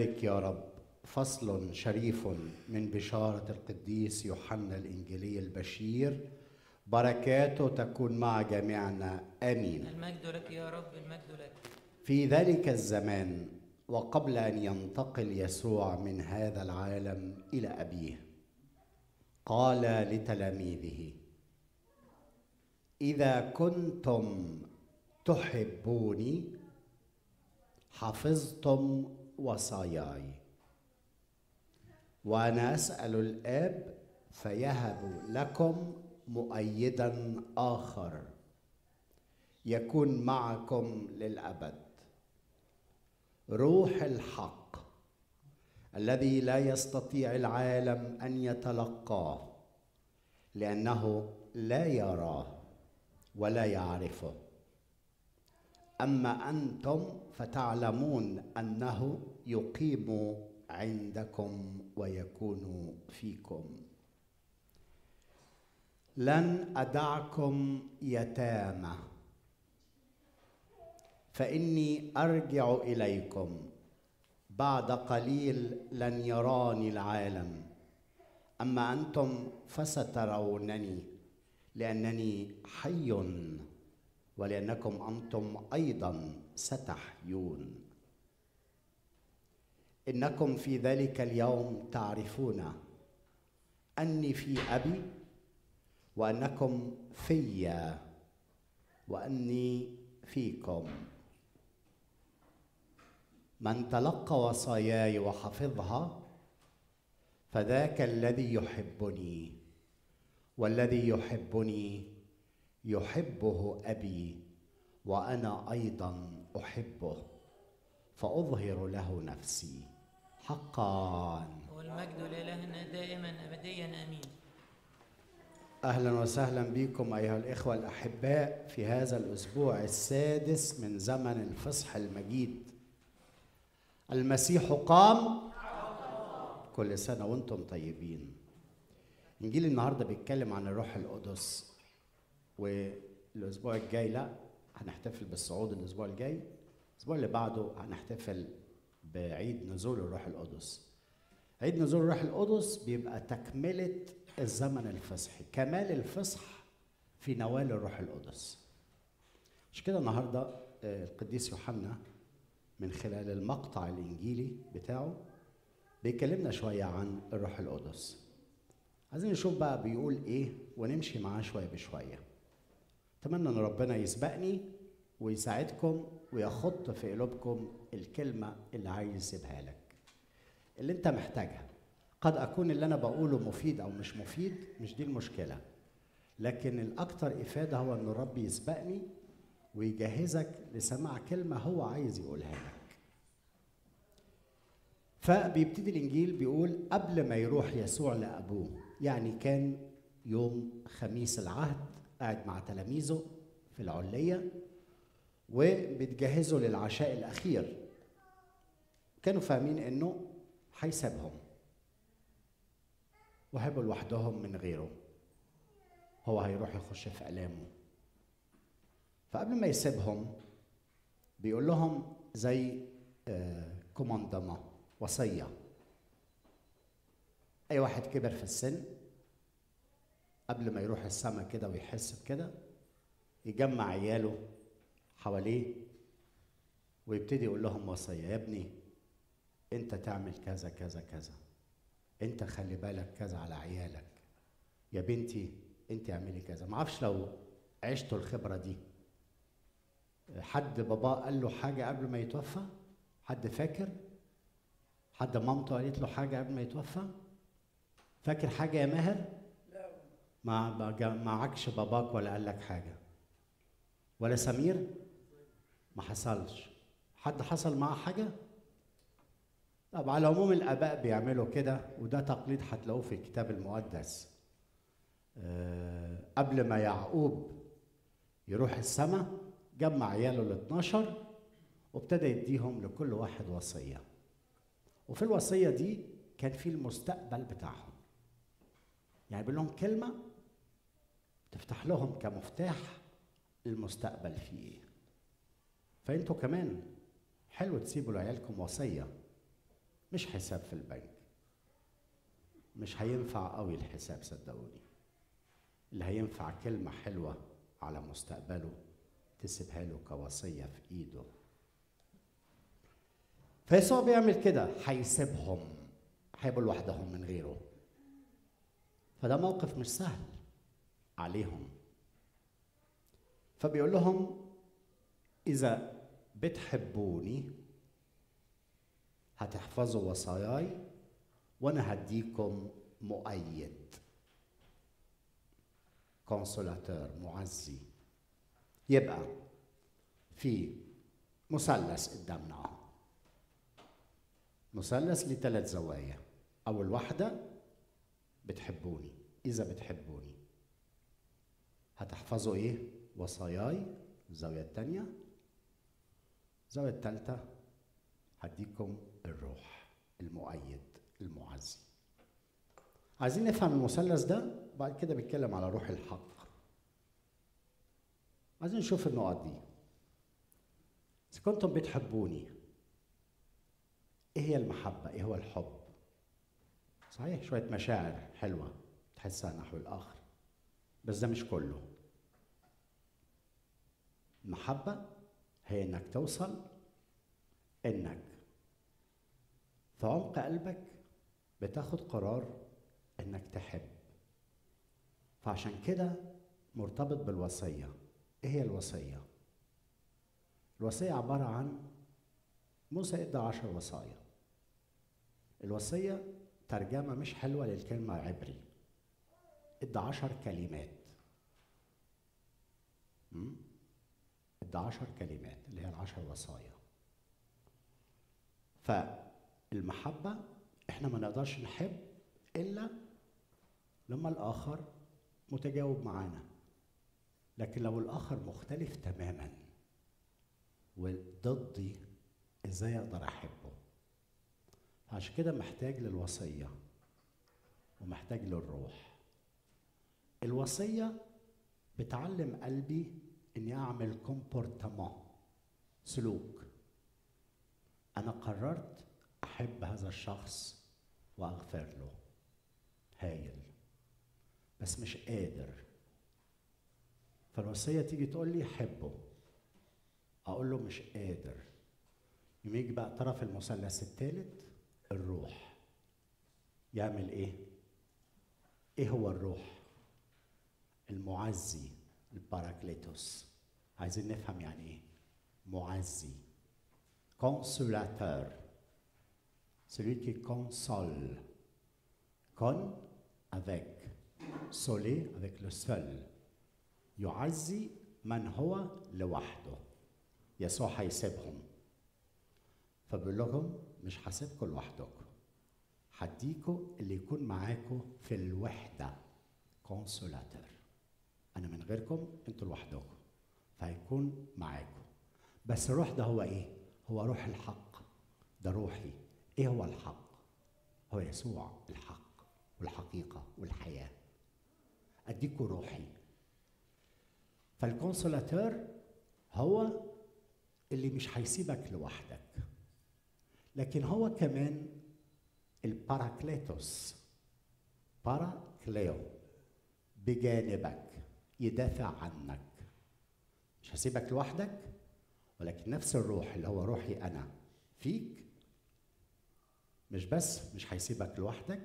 بارك يا رب فصل شريف من بشارة القديس يوحنا الإنجيلي البشير. بركاته تكون مع جميعنا. آمين. المجد لك يا رب المجد لك. في ذلك الزمان وقبل أن ينتقل يسوع من هذا العالم إلى أبيه قال لتلاميذه إذا كنتم تحبوني حفظتم وصاياي. وأنا أسأل الأب فيهب لكم مؤيدا آخر يكون معكم للأبد. روح الحق الذي لا يستطيع العالم أن يتلقاه لأنه لا يراه ولا يعرفه. أما أنتم فتعلمون أنه يقيم عندكم ويكون فيكم. لن أدعكم يتامى. فإني أرجع إليكم. بعد قليل لن يراني العالم. أما أنتم فسترونني لأنني حي ولأنكم أنتم أيضا ستحيون. إنكم في ذلك اليوم تعرفون أني في أبي وأنكم في وأني فيكم. من تلقى وصاياي وحفظها فذاك الذي يحبني والذي يحبني يحبه أبي وأنا أيضا أحبه. فأظهر له نفسي حقا. والمجد لإلهنا دائما أبديا آمين. أهلا وسهلا بكم أيها الإخوة الأحباء في هذا الأسبوع السادس من زمن الفصح المجيد. المسيح قام كل سنة وأنتم طيبين. إنجيل النهارده بيتكلم عن الروح القدس والأسبوع الجاي لا هنحتفل بالصعود الأسبوع الجاي. الأسبوع اللي بعده هنحتفل بعيد نزول الروح القدس. عيد نزول الروح القدس بيبقى تكملة الزمن الفصحي كمال الفصح في نوال الروح القدس. مش كده النهاردة آه، القديس يوحنا من خلال المقطع الإنجيلي بتاعه بيكلمنا شوية عن الروح القدس. عايزين نشوف بقى بيقول إيه ونمشي معاه شوية بشوية. أتمنى إن ربنا يسبقني ويساعدكم ويخط في قلوبكم الكلمة اللي عايز يسيبها لك. اللي انت محتاجها. قد أكون اللي أنا بقوله مفيد أو مش مفيد مش دي المشكلة. لكن الاكثر إفادة هو إن الرب يسبقني ويجهزك لسماع كلمة هو عايز يقولها لك. فبيبتدي الإنجيل بيقول قبل ما يروح يسوع لأبوه يعني كان يوم خميس العهد قاعد مع تلاميذه في العليه وبتجهزوا للعشاء الأخير. كانوا فاهمين إنه هيسيبهم. وهيبقوا لوحدهم من غيره. هو هيروح يخش في ألامه فقبل ما يسيبهم بيقول لهم زي آه، كوماندما وصية. أي واحد كبر في السن قبل ما يروح السما كده ويحس بكده يجمع عياله حواليه ويبتدي يقول لهم وصية يا ابني انت تعمل كذا كذا كذا. انت خلي بالك كذا على عيالك. يا بنتي انت اعملي كذا. ما أعرفش لو عشتوا الخبرة دي. حد باباه قال له حاجة قبل ما يتوفى؟ حد فاكر؟ حد مامته قالت له حاجة قبل ما يتوفى؟ فاكر حاجة يا ماهر؟ ما ما معكش باباك ولا قال لك حاجة. ولا سمير؟ ما حصلش. حد حصل معاه حاجة؟ طب على العموم الآباء بيعملوا كده وده تقليد هتلاقوه في الكتاب المقدس. أه قبل ما يعقوب يروح السماء جمع عياله ال 12 وابتدى يديهم لكل واحد وصية. وفي الوصية دي كان في المستقبل بتاعهم. يعني بيقول لهم كلمة تفتح لهم كمفتاح المستقبل فيه. إيه فإنتوا كمان. حلو تسيبوا لعيالكم وصية. مش حساب في البنك. مش هينفع قوي الحساب صدقوني. اللي هينفع كلمة حلوة على مستقبله تسيبها له كوصية في إيده. فيسوع بيعمل كده هيسيبهم. هيبقوا لوحدهم من غيره. فده موقف مش سهل عليهم. فبيقول لهم إذا بتحبوني؟ هتحفظوا وصاياي؟ وأنا هديكم مؤيد. كونسولاتور معزي. يبقى في مثلث قدامنا. مثلث ليه ثلاث زوايا. أول واحدة بتحبوني. إذا بتحبوني هتحفظوا إيه؟ وصاياي. الزاويه الثانية الزاوية الثالثة هديكم الروح المؤيد المعزي عايزين نفهم المثلث ده بعد كده بيتكلم على روح الحق عايزين نشوف النقط دي إذا كنتم بتحبوني إيه هي المحبة؟ إيه هو الحب؟ صحيح شوية مشاعر حلوة تحسها نحو الآخر بس ده مش كله المحبة هي إنك توصل إنك في عمق قلبك بتاخد قرار إنك تحب. فعشان كده مرتبط بالوصية. إيه هي الوصية؟ الوصية عبارة عن موسى ادى عشر وصايا. الوصية ترجمة مش حلوة للكلمة عبري. ادى عشر كلمات? ادى عشر كلمات اللي هي العشر وصايا. فالمحبة إحنا ما نقدرش نحب إلا لما الآخر متجاوب معانا. لكن لو الآخر مختلف تماما وضدي إزاي أقدر أحبه؟ عشان كده محتاج للوصية ومحتاج للروح. الوصية بتعلم قلبي اني اعمل كومبورتمون سلوك. أنا قررت أحب هذا الشخص وأغفر له. هايل. بس مش قادر. فالوصية تيجي تقول لي حبه. أقول له مش قادر. يوم يجي بقى طرف المثلث الثالث الروح. يعمل إيه؟ إيه هو الروح؟ المعزي. الباراكليتوس. عايزين نفهم يعني إيه معزي. consolateur celui qui console. Con avec. Solé avec le seul. يعزي من هو لوحده يسوع هيسيبهم فبيقول لهم مش هسيبكم لوحدكم هديكم اللي يكون معاكم في الوحده consolateur أنا من غيركم أنتوا لوحدكم فهيكون معاكم. بس الروح ده هو إيه؟ هو روح الحق. ده روحي. إيه هو الحق؟ هو يسوع الحق والحقيقة والحياة. اديكم روحي. فال consolateur هو اللي مش هيسيبك لوحدك لكن هو كمان ال Παράκλητος. باراكليو. بجانبك. يدافع عنك. مش هسيبك لوحدك ولكن نفس الروح اللي هو روحي أنا فيك مش بس مش هيسيبك لوحدك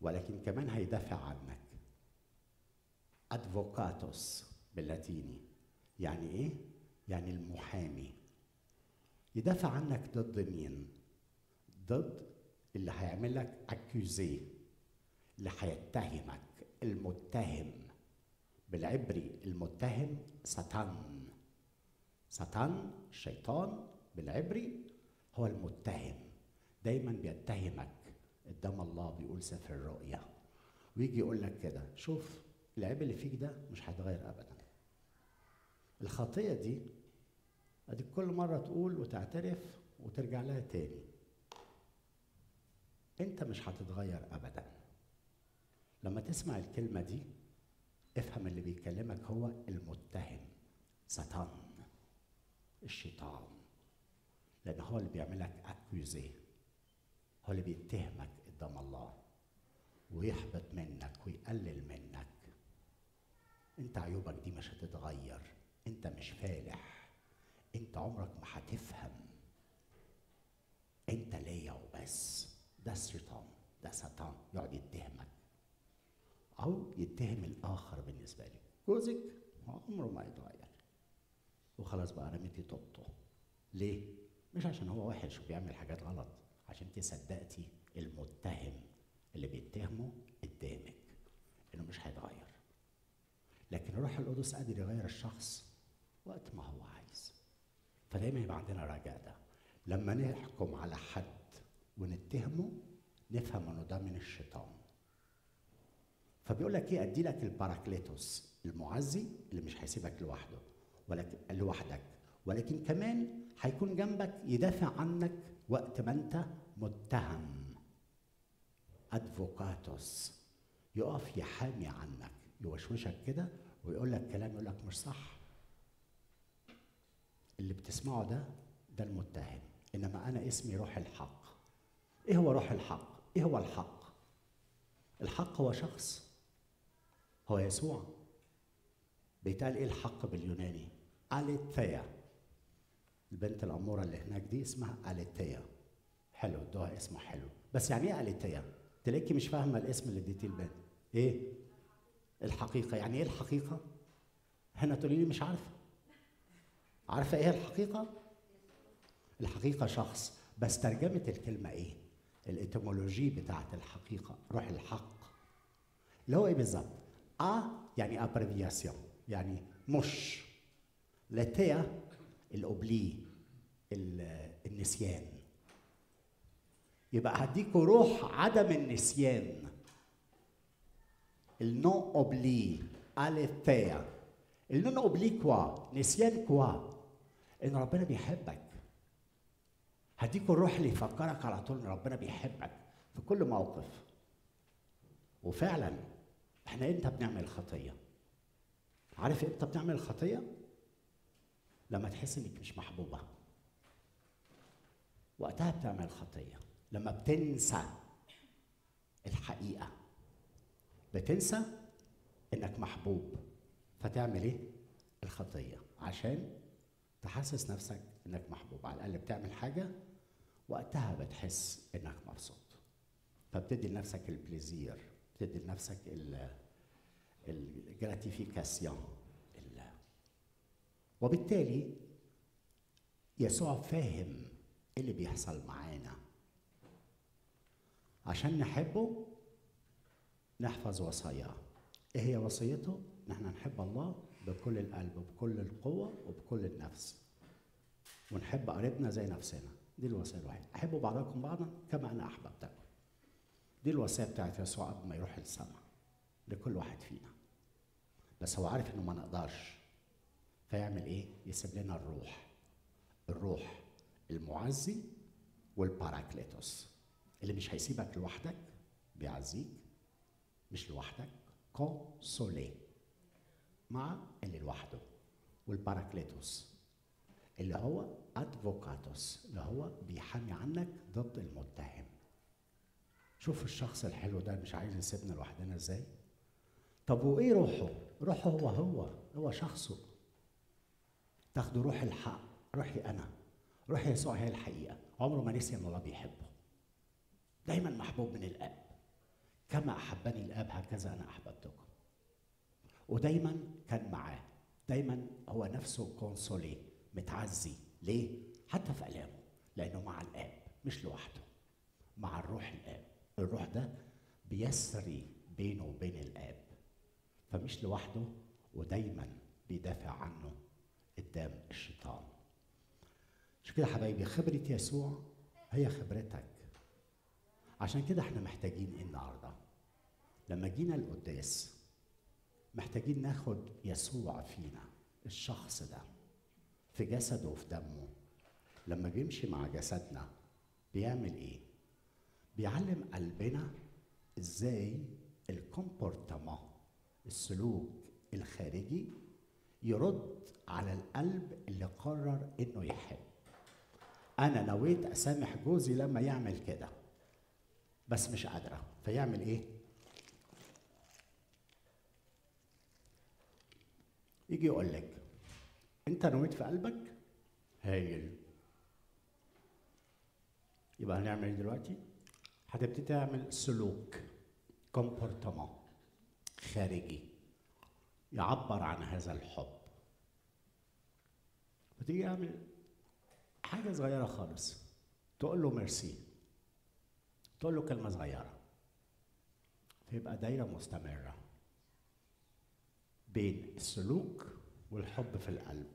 ولكن كمان هيدافع عنك. advocatus باللاتيني. يعني إيه؟ يعني المحامي. يدافع عنك ضد مين؟ ضد اللي هيعمل لك اكيوزي اللي هيتهمك المتهم. بالعبري المتهم ساتان. ساتان الشيطان بالعبري هو المتهم. دايما بيتهمك. قدام الله بيقول سفر الرؤيا. ويجي يقول لك كده شوف العيب اللي فيك ده مش هيتغير ابدا. الخطية دي أديك كل مرة تقول وتعترف وترجع لها تاني. أنت مش هتتغير ابدا. لما تسمع الكلمة دي افهم اللي بيكلمك هو المتهم ساتان الشيطان. لأن هو اللي بيعملك اكوزي هو اللي بيتهمك قدام الله ويحبط منك ويقلل منك. انت عيوبك دي مش هتتغير انت مش فالح انت عمرك ما هتفهم. انت ليا وبس ده الشيطان ده ساتان يقعد يتهمك. أو يتهم الآخر بالنسبة لي. جوزك عمره ما يتغير. وخلاص بقى رميتي طوبته. ليه؟ مش عشان هو وحش وبيعمل حاجات غلط. عشان أنت صدقتي المتهم. اللي بيتهمه قدامك. إنه مش هيتغير. لكن الروح القدس قادر يغير الشخص وقت ما هو عايز. فدايما يبقى عندنا رجاء ده. لما نحكم على حد ونتهمه نفهم إنه ده من الشيطان. فبيقول لك إيه؟ أدي لك الباراكليتوس المعزي اللي مش هيسيبك لوحده ولكن لوحدك. ولكن كمان هيكون جنبك يدافع عنك وقت ما أنت متهم. ادفوكاتوس يقف يحامي عنك يوشوشك كده ويقول لك كلام يقول لك مش صح. اللي بتسمعه ده ده المتهم. إنما أنا اسمي روح الحق. إيه هو روح الحق؟ إيه هو الحق؟ الحق هو شخص هو يسوع. بيتقال إيه الحق باليوناني؟ اليثيا البنت الاموره اللي هناك دي اسمها اليثيا حلو ادوها اسمه حلو. بس يعني إيه اليثيا تلاقيكي مش فاهمة الاسم اللي اديتيه البنت. إيه؟ الحقيقة. يعني إيه الحقيقة؟ هنا تقولي لي مش عارفة. عارفة إيه الحقيقة؟ الحقيقة شخص. بس ترجمة الكلمة إيه؟ الإتيمولوجي بتاعت الحقيقة. روح الحق. اللي هو إيه بالظبط؟ ا يعني ابريفياسيون يعني مش. لاتيا الاوبلي النسيان. يبقى هديكوا روح عدم النسيان. النون اوبلي اليثيا النون اوبلي كوا نسيان كوا إن ربنا بيحبك. هديكوا الروح اللي يفكرك على طول إن ربنا بيحبك في كل موقف. وفعلا إحنا إمتى بنعمل خطية؟ عارف إمتى بنعمل خطية؟ لما تحس انك مش محبوبة. وقتها بتعمل خطية. لما بتنسى الحقيقة. بتنسى انك محبوب. فتعمل إيه؟ الخطية. عشان تحسس نفسك انك محبوب. على الأقل بتعمل حاجة وقتها بتحس انك مبسوط. فبتدي لنفسك ال plaisir. بتدي لنفسك ال gratification وبالتالي يسوع فاهم اللي بيحصل معانا. عشان نحبه نحفظ وصاياه. إيه هي وصيته؟ ان إحنا نحب الله بكل القلب وبكل القوة وبكل النفس. ونحب قريبنا زي نفسنا. دي الوصية الوحيدة. أحبوا بعضكم بعضا كما أنا أحببتكم. دي الوصية بتاعت يسوع قبل ما يروح السماء لكل واحد فينا. بس هو عارف إنه ما نقدرش. فيعمل إيه؟ يسيب لنا الروح. الروح المعزي وال Παράκλητος. اللي مش هيسيبك لوحدك بيعزيك مش لوحدك consolé مع اللي لوحده. والباراكليتوس اللي هو أدفوكاتوس اللي هو بيحامي عنك ضد المتهم. شوف الشخص الحلو ده مش عايز يسيبنا لوحدنا إزاي؟ طب وإيه روحه؟ روحه هو هو هو شخصه. تاخدوا روح الحق روحي أنا روح يسوع هي الحقيقة. عمره ما نسي إن الله بيحبه. دايما محبوب من الآب. كما أحبني الآب هكذا أنا أحببتكم. ودايما كان معاه. دايما هو نفسه كونسولي متعزي. ليه؟ حتى في آلامه. لأنه مع الآب مش لوحده. مع الروح الآب. الروح ده بيسري بينه وبين الآب فمش لوحده ودايما بيدافع عنه قدام الشيطان. عشان كده حبايبي خبرة يسوع هي خبرتك. عشان كده إحنا محتاجين إيه النهارده؟ لما جينا القداس محتاجين ناخد يسوع فينا الشخص ده في جسده وفي دمه. لما بيمشي مع جسدنا بيعمل إيه؟ بيعلم قلبنا إزاي الكومبورتمون السلوك الخارجي يرد على القلب اللي قرر إنه يحب. أنا نويت أسامح جوزي لما يعمل كده بس مش قادرة. فيعمل إيه؟ يجي يقول لك أنت نويت في قلبك؟ هايل. يبقى هنعمل إيه دلوقتي؟ هتبتدي تعمل سلوك comportement خارجي يعبر عن هذا الحب. فتيجي أعمل حاجة صغيرة خالص تقول له ميرسي تقول له كلمة صغيرة فيبقى دايرة مستمرة بين السلوك والحب في القلب.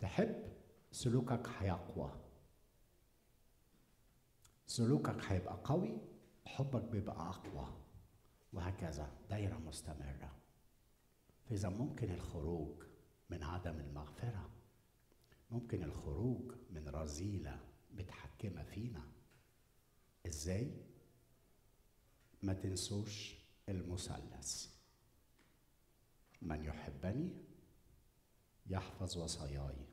تحب سلوكك هيقوى. سلوكك هيبقى قوي حبك بيبقى أقوى وهكذا. دايرة مستمرة. فإذا ممكن الخروج من عدم المغفرة ممكن الخروج من رذيله متحكمة فينا. إزاي؟ ما تنسوش المثلث. من يحبني يحفظ وصاياي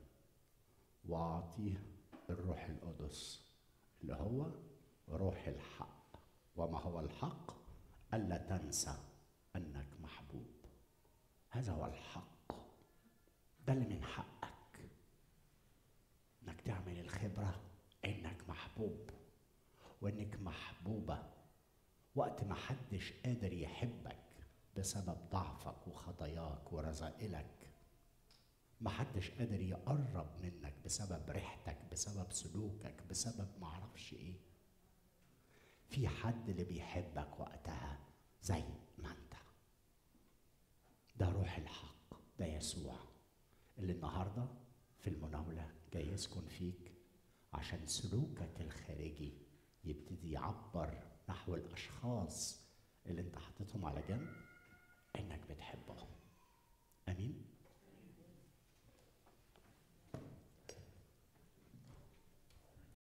وأعطيه الروح القدس. اللي هو روح الحق. وما هو الحق؟ ألا تنسى أنك محبوب. هذا هو الحق. ده اللي من حقك إنك تعمل الخبرة إنك محبوب. وإنك محبوبة وقت ما حدش قادر يحبك بسبب ضعفك وخطاياك ورذائلك ما حدش قادر يقرب منك بسبب ريحتك. بسبب سلوكك بسبب معرفش إيه. في حد اللي بيحبك وقتها زي ما أنت. ده روح الحق ده يسوع. اللي النهارده في المناولة جاي يسكن فيك عشان سلوكك الخارجي يبتدي يعبر نحو الأشخاص اللي أنت حطيتهم على جنب إنك